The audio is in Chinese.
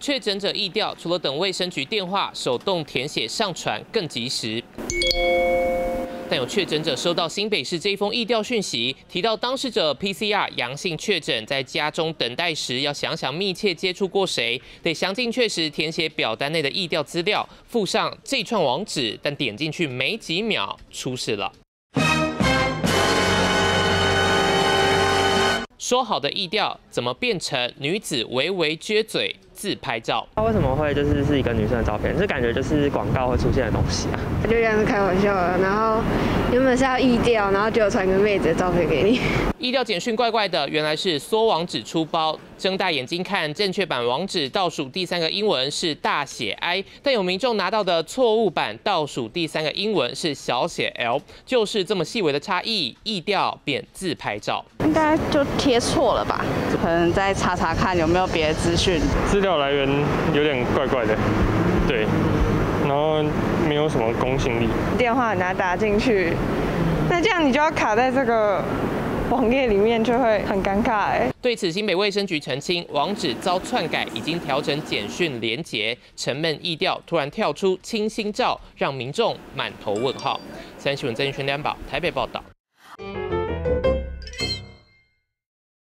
确诊者疫调除了等卫生局电话手动填写上传更及时。但有确诊者收到新北市这一封疫调讯息，提到当事者 PCR 阳性确诊，在家中等待时要想想密切接触过谁，得详尽确实填写表单内的疫调资料，附上这串网址，但点进去没几秒出事了。说好的意调，怎么变成女子微微撅嘴自拍照？她为什么会就是是一个女生的照片？这感觉就是广告会出现的东西啊！他就这样子开玩笑的，然后原本是要意调，然后就传个妹子的照片给你。意调简讯怪怪的，原来是缩网址出包。睁大眼睛看正确版网址，倒数第三个英文是大写 I，但有民众拿到的错误版倒数第三个英文是小写 L，就是这么细微的差异，意调变自拍照，应该就贴错了吧？可能再查查看有没有别的资讯。资料来源有点怪怪的，对，然后没有什么公信力。电话很难打进去，那这样你就要卡在这个。网页里面就会很尴尬哎。对此，新北卫生局澄清，网址遭篡改，已经调整简讯连结。沉闷意调突然跳出清新照，让民众满头问号。三新闻曾玉轩两宝台北报道。